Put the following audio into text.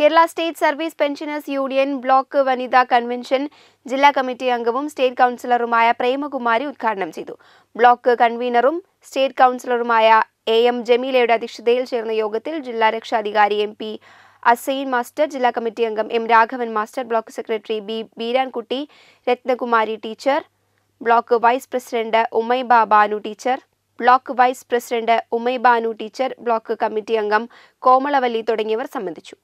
Kerala state service pensioners union block വനിതാ convention ജില്ലാ committee അംഗവും സ്റ്റേറ്റ് കൗൺസിലറുമായ പ്രേമകുമാരി ഉദ്ഘാടനം ചെയ്തു. ബ്ലോക്ക് കൺവീനറും സ്റ്റേറ്റ് കൗൺസിലറുമായ എ എം ജമീലയുടെ അധ്യക്ഷതയിൽ ചേർന്ന യോഗത്തിൽ ജില്ലാ രക്ഷാധികാരി എം പി അസൈൻ മാസ്റ്റർ ജില്ലാ കമ്മിറ്റി അംഗം M Raghavan master block secretary B Beerankutty Ratnakumari teacher block vice president Umaiba Banu teacher block vice president Umaibanu teacher block committee അംഗം കോമളവല്ലി തുടങ്ങിയവർ സംബന്ധിച്ചു.